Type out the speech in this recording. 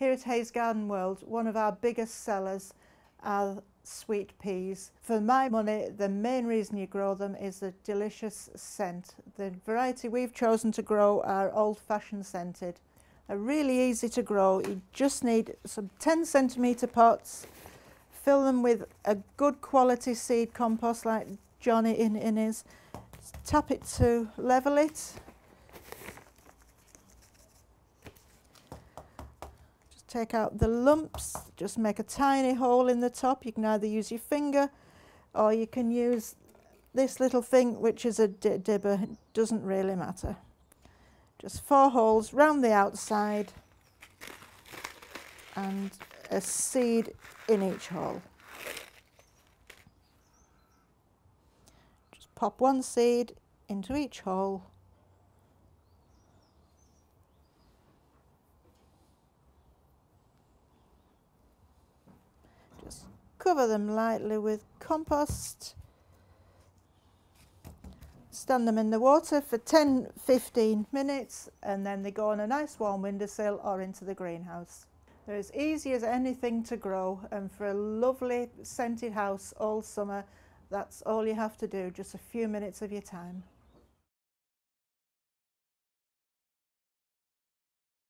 Here at Hayes Garden World, one of our biggest sellers are sweet peas. For my money, the main reason you grow them is the delicious scent. The variety we've chosen to grow are old-fashioned scented. They're really easy to grow. You just need some 10 centimetre pots, fill them with a good quality seed compost like John Innes, tap it to level it. Take out the lumps, just make a tiny hole in the top. You can either use your finger or you can use this little thing which is a dibber, it doesn't really matter. Just four holes round the outside and a seed in each hole. Just pop one seed into each hole. Just cover them lightly with compost. Stand them in the water for 10-15 minutes and then they go on a nice warm windowsill or into the greenhouse. They're as easy as anything to grow and for a lovely scented house all summer that's all you have to do, just a few minutes of your time.